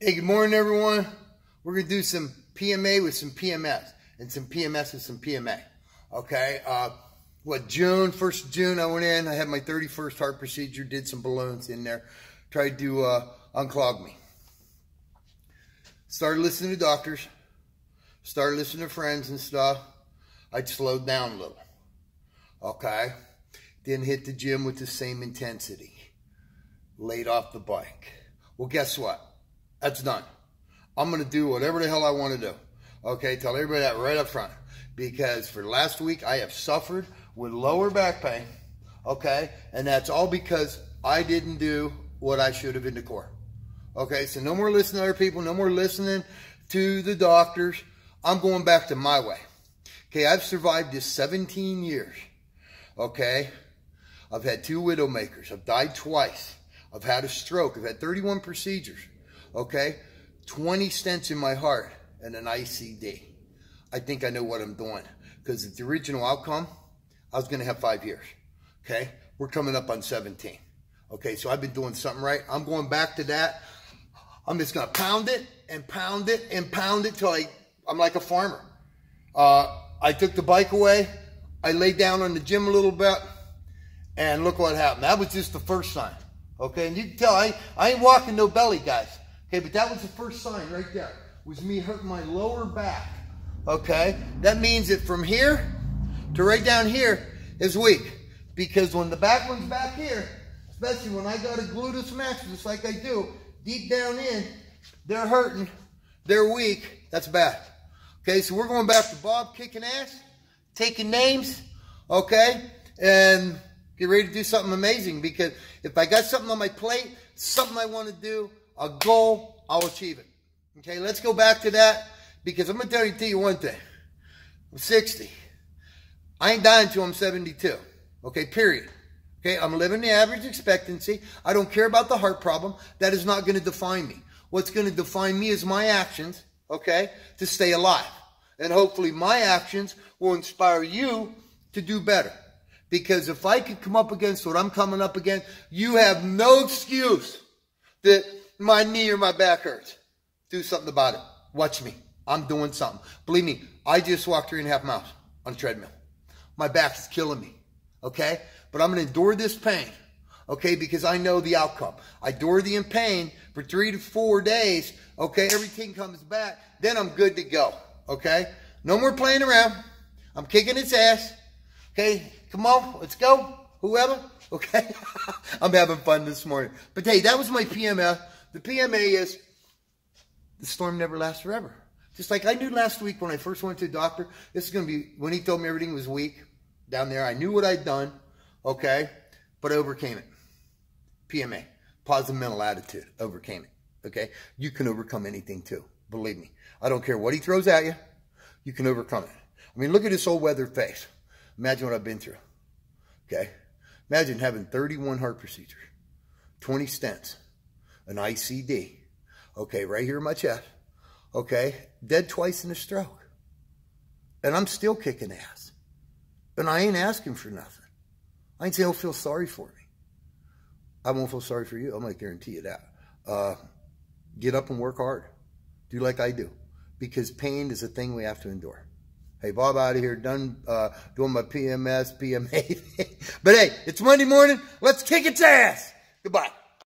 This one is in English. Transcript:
Hey, good morning, everyone. We're going to do some PMA with some PMS and some PMS with some PMA. Okay. Uh, what, June, 1st June, I went in. I had my 31st heart procedure, did some balloons in there, tried to uh, unclog me. Started listening to doctors, started listening to friends and stuff. I'd slowed down a little. Okay. Didn't hit the gym with the same intensity. Laid off the bike. Well, guess what? That's done. I'm going to do whatever the hell I want to do. Okay, tell everybody that right up front. Because for last week, I have suffered with lower back pain. Okay, and that's all because I didn't do what I should have in the core. Okay, so no more listening to other people, no more listening to the doctors. I'm going back to my way. Okay, I've survived this 17 years. Okay, I've had two widowmakers. I've died twice. I've had a stroke. I've had 31 procedures okay? 20 stents in my heart and an ICD. I think I know what I'm doing because the original outcome, I was going to have five years, okay? We're coming up on 17, okay? So I've been doing something right. I'm going back to that. I'm just going to pound it and pound it and pound it till I, I'm like a farmer. Uh, I took the bike away. I laid down on the gym a little bit and look what happened. That was just the first sign. Okay, and you can tell I, I ain't walking no belly, guys. Okay, but that was the first sign right there, was me hurting my lower back. Okay, that means that from here to right down here is weak. Because when the back one's back here, especially when I got a gluteus maximus like I do, deep down in, they're hurting, they're weak, that's bad. Okay, so we're going back to Bob kicking ass, taking names, okay, and get ready to do something amazing because if I got something on my plate, something I want to do, a goal, I'll achieve it. Okay, let's go back to that because I'm going to tell you, one thing. I'm 60. I ain't dying until I'm 72. Okay, period. Okay, I'm living the average expectancy. I don't care about the heart problem. That is not going to define me. What's going to define me is my actions, okay, to stay alive. And hopefully my actions will inspire you to do better. Because if I could come up against what I'm coming up against, you have no excuse that my knee or my back hurts. Do something about it. Watch me. I'm doing something. Believe me, I just walked three and a half miles on a treadmill. My back is killing me. Okay? But I'm going to endure this pain. Okay? Because I know the outcome. I endure the pain for three to four days. Okay? Everything comes back. Then I'm good to go. Okay? No more playing around. I'm kicking its ass. Okay? Come on. Let's go. Whoever. Okay? I'm having fun this morning. But hey, that was my PMS. The PMA is the storm never lasts forever. Just like I knew last week when I first went to the doctor, this is going to be, when he told me everything was weak down there, I knew what I'd done, okay, but I overcame it. PMA, positive mental attitude, overcame it, okay? You can overcome anything too, believe me. I don't care what he throws at you, you can overcome it. I mean, look at this old weathered face. Imagine what I've been through, okay? Imagine having 31 heart procedures, 20 stents, an ICD, okay, right here in my chest, okay, dead twice in a stroke. And I'm still kicking ass. And I ain't asking for nothing. I ain't saying, oh, feel sorry for me. I won't feel sorry for you. I'm going to guarantee you that. Uh, get up and work hard. Do like I do. Because pain is a thing we have to endure. Hey, Bob out of here, done uh, doing my PMS, PMA. but hey, it's Monday morning. Let's kick its ass. Goodbye.